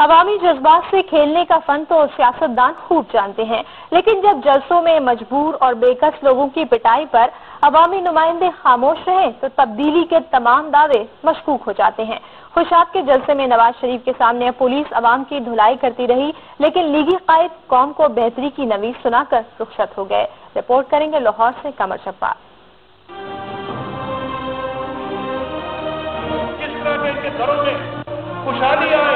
अवामी जज्बात से खेलने का फन तो सियासतदान खूब जानते हैं, लेकिन जब जलसों में मजबूर और बेकस लोगों की पिटाई पर अवामी नुमाइंदे खामोश रहे तो तब्दीली के तमाम दावे मशकूक हो जाते हैं। खुशाब के जलसे में नवाज़ शरीफ के सामने पुलिस अवाम की धुलाई करती रही, लेकिन लीगी कायद कौम को बेहतरी की नवीज सुनाकर रुखसत हो गए। रिपोर्ट करेंगे लाहौर से कमर में खुशहाली आए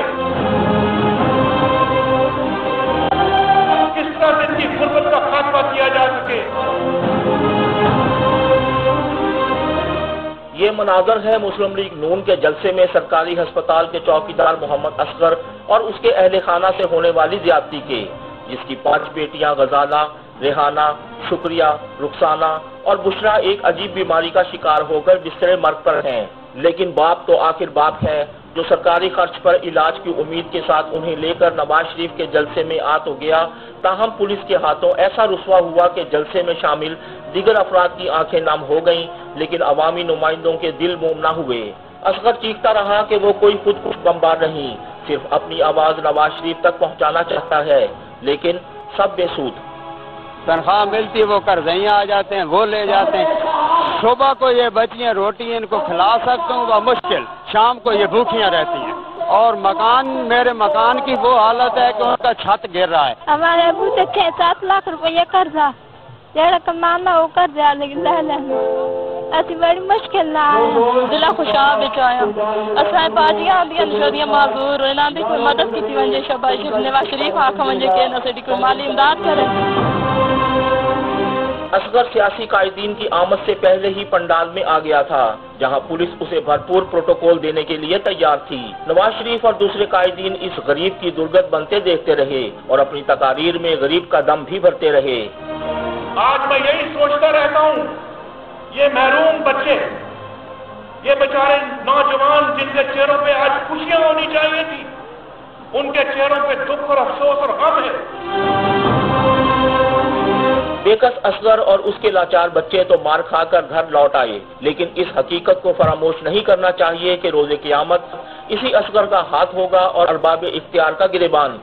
ये मनाजर है मुस्लिम लीग? नून के जलसे में सरकारी अस्पताल के चौकीदार मोहम्मद असगर और उसके अहल खाना से होने वाली ज्यादती के, जिसकी पाँच बेटियाँ गजाला, रेहाना, शुक्रिया, रुखसाना और बुशरा एक अजीब बीमारी का शिकार होकर बिस्तरे मर्ग पर हैं। लेकिन बाप तो आखिर बाप है। जो सरकारी खर्च पर इलाज की उम्मीद के साथ उन्हें लेकर नवाज़ शरीफ के जलसे में आ तो गया, ताहम पुलिस के हाथों ऐसा रुसवा हुआ कि जलसे में शामिल दिगर अफराद की आँखें नम हो गईं, लेकिन अवामी नुमाइंदों के दिल मोम न हुए। असगर चीखता रहा कि वो कोई खुद कुछ बम्बार नहीं, सिर्फ़ अपनी आवाज़ नवाज़ शरीफ तक पहुंचाना चाहता है, लेकिन सब बेसूद तनख्वाह मिलती वो कर्जइया आ जाते हैं, वो ले जाते हैं। सुबह को ये बच्चियाँ रोटी इनको खिला सकता हूँ वह मुश्किल। शाम को ये भूखियाँ रहती हैं। और मकान मेरे मकान की वो हालत है कि उनका छत गिर रहा है। हमारे अबू से छह सात लाख रुपया कर्जा। जड़ा कमाना वो कर्जा लेकिन असी बड़ी मुश्किल ना दिला खुशाब बिचाया असां पाजिया आंदियाँ छोरिया माज़ूर। इन्हनि कोई मदद की थी शबाई शबाश निवा शरीफ़ आख वञे कंहिं असां कोई माली इमदाद करें। असगर सियासी कायदीन की आमद से पहले ही पंडाल में आ गया था, जहाँ पुलिस उसे भरपूर प्रोटोकॉल देने के लिए तैयार थी। नवाज़ शरीफ और दूसरे कायदीन इस गरीब की दुर्गत बनते देखते रहे और अपनी तकारीर में गरीब का दम भी भरते रहे। आज मैं यही सोचता रहता हूँ, ये महरूम बच्चे, ये बेचारे नौजवान जिनके चेहरों पे आज खुशियाँ होनी चाहिए थी, उनके चेहरों पे दुख और अफसोस और गम है। बेकस असगर और उसके लाचार बच्चे तो मार खाकर घर लौट आए, लेकिन इस हकीकत को फरामोश नहीं करना चाहिए कि रोज़े की आमद इसी असगर का हाथ होगा और अरबाब इख्तियार का गिरेबान।